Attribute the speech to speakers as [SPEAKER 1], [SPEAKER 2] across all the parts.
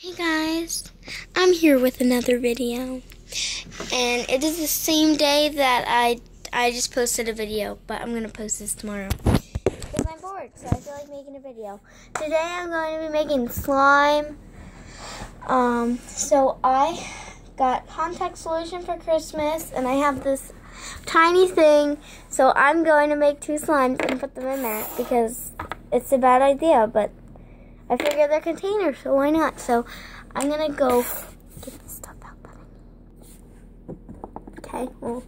[SPEAKER 1] Hey guys, I'm here with another video, and it is the same day that I I just posted a video, but I'm gonna post this tomorrow because I'm bored, so I feel like making a video. Today I'm going to be making slime. Um, so I got contact solution for Christmas, and I have this tiny thing, so I'm going to make two slimes and put them in there because it's a bad idea, but I figured they're containers, so why not? So I'm gonna go get the stuff out that I need. Okay, well,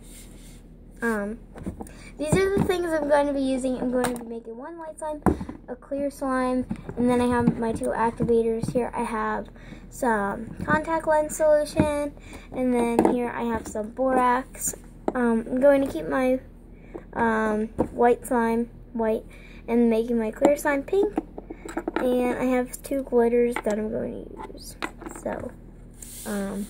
[SPEAKER 1] um, these are the things I'm going to be using. I'm going to be making one white slime, a clear slime, and then I have my two activators. Here I have some contact lens solution, and then here I have some borax. Um, I'm going to keep my um, white slime white and making my clear slime pink and I have two glitters that I'm going to use. So, um,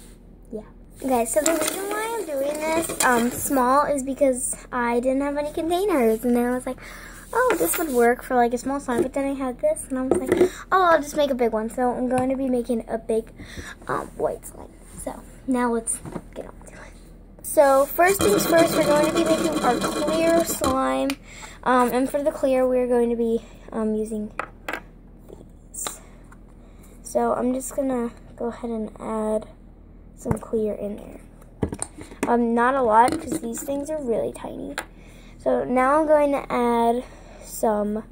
[SPEAKER 1] yeah. Okay, so the reason why I'm doing this um, small is because I didn't have any containers, and then I was like, oh, this would work for like a small slime, but then I had this, and I was like, oh, I'll just make a big one. So I'm going to be making a big um, white slime. So now let's get on to it. So first things first, we're going to be making our clear slime, um, and for the clear, we're going to be um, using so I'm just gonna go ahead and add some clear in there. Um, not a lot because these things are really tiny. So now I'm going to add some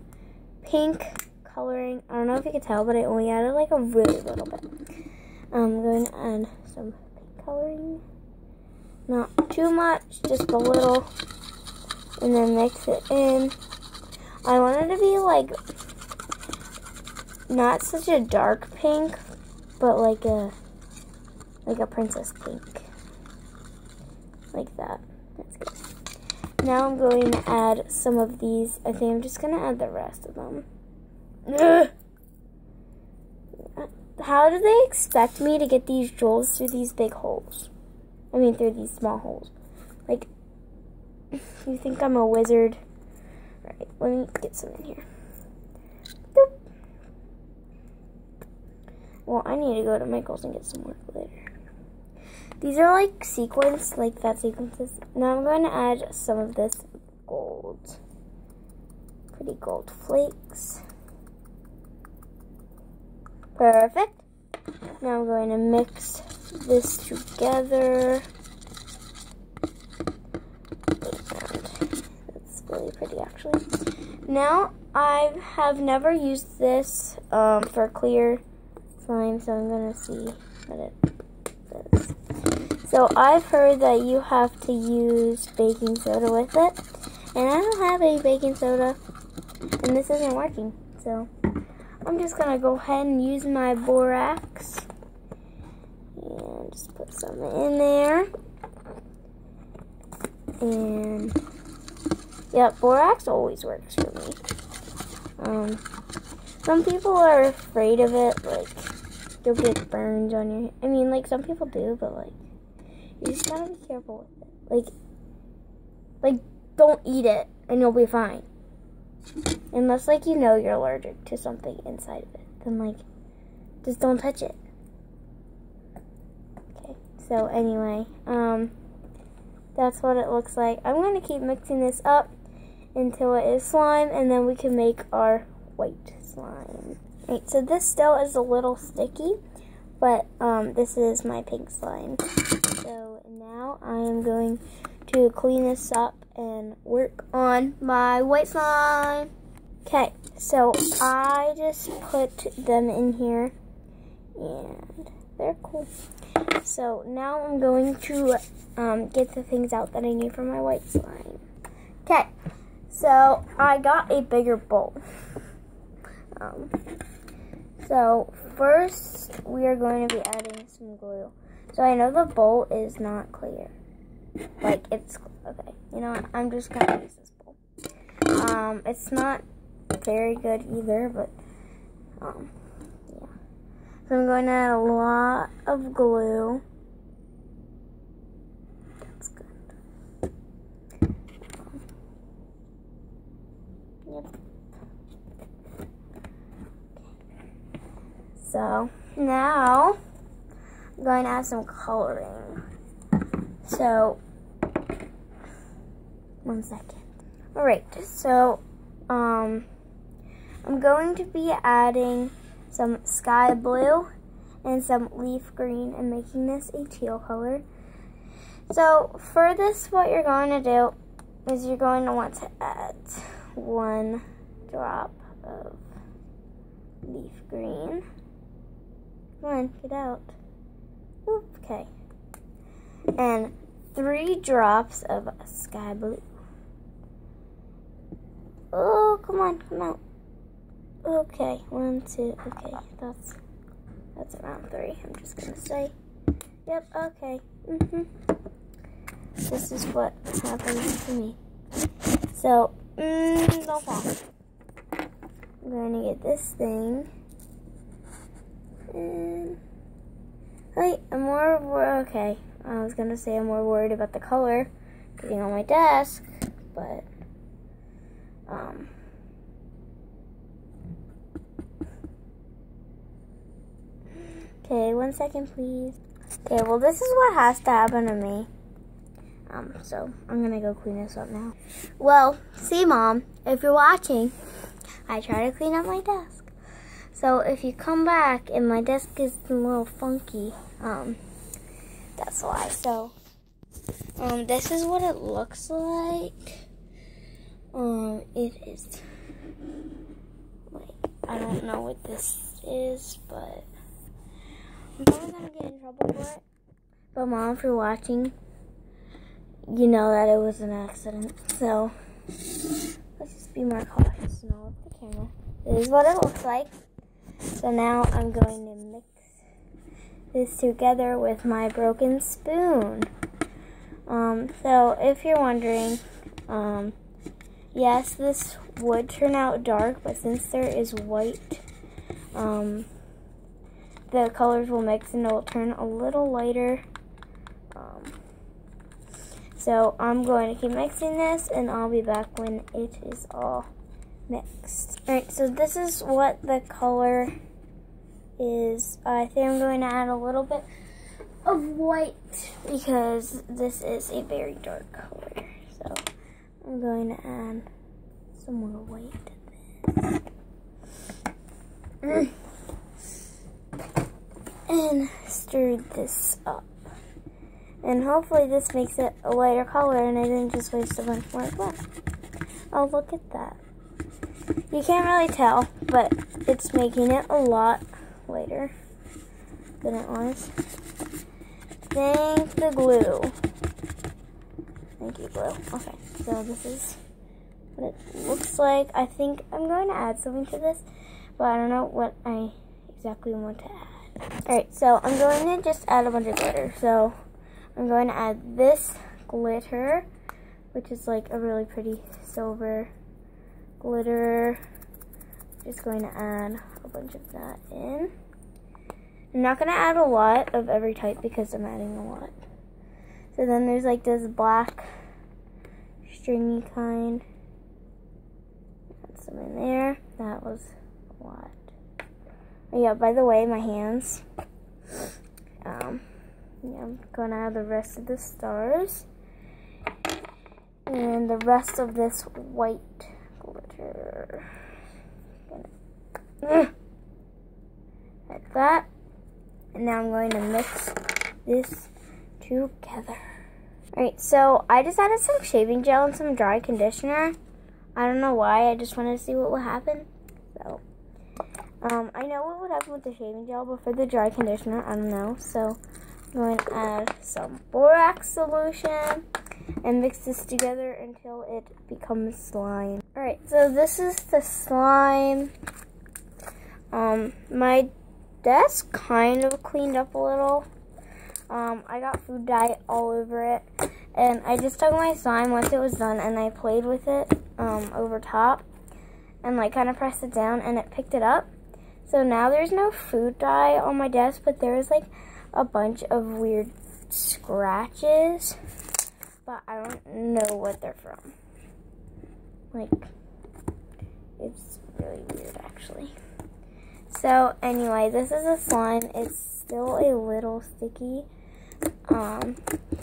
[SPEAKER 1] pink coloring. I don't know if you can tell, but I only added like a really little bit. I'm going to add some pink coloring. Not too much, just a little. And then mix it in. I want it to be like not such a dark pink, but like a like a princess pink. Like that. That's good. Now I'm going to add some of these. I think I'm just going to add the rest of them. Ugh. How do they expect me to get these jewels through these big holes? I mean, through these small holes. Like, you think I'm a wizard? Alright, let me get some in here. Well, I need to go to Michael's and get some more glitter. These are like sequins, like that sequences. Now I'm going to add some of this gold. Pretty gold flakes. Perfect. Now I'm going to mix this together. That's really pretty actually. Now I have never used this um, for clear slime, so I'm going to see what it says. So I've heard that you have to use baking soda with it, and I don't have any baking soda, and this isn't working. So I'm just going to go ahead and use my borax, and just put some in there. And, yeah, borax always works for me. Um, some people are afraid of it, like, you'll get burns on your. I mean, like some people do, but like you just gotta be careful with it. Like, like don't eat it, and you'll be fine. Unless like you know you're allergic to something inside of it, then like just don't touch it. Okay. So anyway, um, that's what it looks like. I'm gonna keep mixing this up until it is slime, and then we can make our white slime. Right, so this still is a little sticky, but um, this is my pink slime. So now I am going to clean this up and work on my white slime. Okay, so I just put them in here and they're cool. So now I'm going to um, get the things out that I need for my white slime. Okay, so I got a bigger bowl. Um, so first we are going to be adding some glue. So I know the bowl is not clear. Like it's, okay, you know what, I'm just going to use this bowl. Um, it's not very good either, but, um, yeah. So I'm going to add a lot of glue. That's good. Um, yep. So now I'm going to add some coloring. So, one second. Alright, so, um, I'm going to be adding some sky blue and some leaf green and making this a teal color. So for this, what you're going to do is you're going to want to add one drop of leaf green. Come on, get out. okay. And three drops of sky blue. Oh, come on, come out. Okay, one, two, okay, that's that's around three. I'm just gonna say. Yep, okay. Mm-hmm. This is what happens to me. So, mm, don't fall. I'm to get this thing. And, wait, I'm more, okay. I was to say I'm more worried about the color getting on my desk, but, um, Okay, one second, please. Okay, well, this is what has to happen to me. Um, so I'm gonna go clean this up now. Well, see, Mom, if you're watching, I try to clean up my desk. So if you come back and my desk is a little funky, um, that's why. So, um, this is what it looks like. Um, it is, like, I don't know what this is, but I'm probably gonna get in trouble for it. But Mom, if you're watching, you know that it was an accident. So let's just be more cautious the camera. This is what it looks like. So now I'm going to mix this together with my broken spoon. Um, so if you're wondering, um, yes, this would turn out dark, but since there is white, um, the colors will mix and it will turn a little lighter. Um, so I'm going to keep mixing this and I'll be back when it is all mixed. Alright, so this is what the color is. I think I'm going to add a little bit of white because this is a very dark color. So I'm going to add some more white mm. And stir this up. And hopefully this makes it a lighter color and I didn't just waste a bunch more glue. Oh, look at that. You can't really tell, but it's making it a lot lighter than it was. Thank the glue. Thank you, glue. Okay, so this is what it looks like. I think I'm going to add something to this, but I don't know what I exactly want to add. Alright, so I'm going to just add a bunch of glitter. So I'm going to add this glitter, which is like a really pretty silver glitter. Just going to add a bunch of that in. I'm not going to add a lot of every type because I'm adding a lot. So then there's like this black stringy kind. Add some in there. That was a lot. Oh, yeah, by the way, my hands. Um, yeah, I'm going to add the rest of the stars. And the rest of this white Like that. And now I'm going to mix this together. Alright, so I just added some shaving gel and some dry conditioner. I don't know why, I just wanted to see what would happen. So, um, I know what would happen with the shaving gel, but for the dry conditioner, I don't know. So, I'm going to add some borax solution and mix this together until it becomes slime. Alright, so this is the slime. Um, my desk kind of cleaned up a little. Um, I got food dye all over it. And I just took my slime once it was done and I played with it um, over top. And like kind of pressed it down and it picked it up. So now there's no food dye on my desk, but there is like a bunch of weird scratches, but I don't know what they're from. Like, it's really weird actually. So anyway, this is a slime. It's still a little sticky. Um,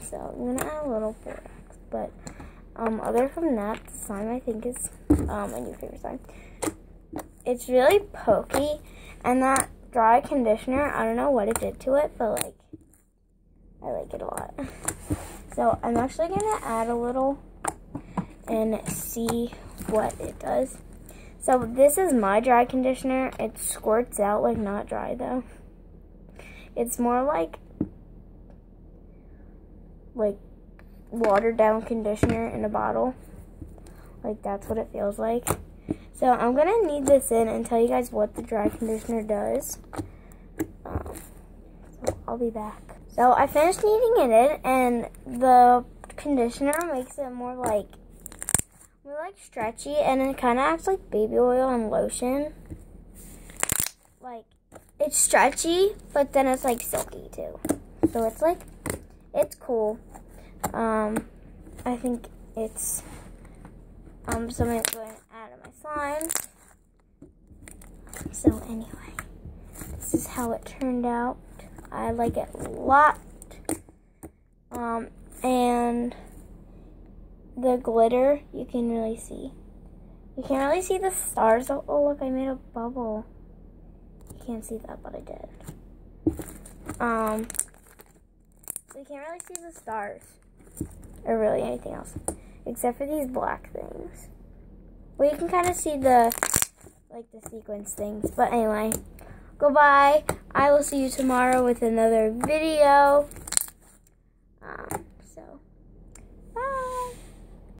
[SPEAKER 1] so I'm gonna add a little borax. But um, other from that, slime I think is um, my new favorite slime. It's really pokey, and that dry conditioner, I don't know what it did to it, but like, I like it a lot. So I'm actually gonna add a little and see what it does. So this is my dry conditioner. It squirts out like not dry though. It's more like like watered down conditioner in a bottle. Like that's what it feels like. So I'm gonna knead this in and tell you guys what the dry conditioner does. Um, so I'll be back. So I finished kneading it in and the conditioner makes it more like more like stretchy and it kind of acts like baby oil and lotion. Like, it's stretchy, but then it's like silky too. So it's like, it's cool. Um, I think it's, um, so I'm going to add in my slime. So anyway, this is how it turned out. I like it a lot. Um, and the glitter, you can really see. You can't really see the stars. Oh, oh, look, I made a bubble. You can't see that, but I did. Um, so you can't really see the stars. Or really anything else. Except for these black things. Well, you can kind of see the, like, the sequence things. But anyway, goodbye. I will see you tomorrow with another video.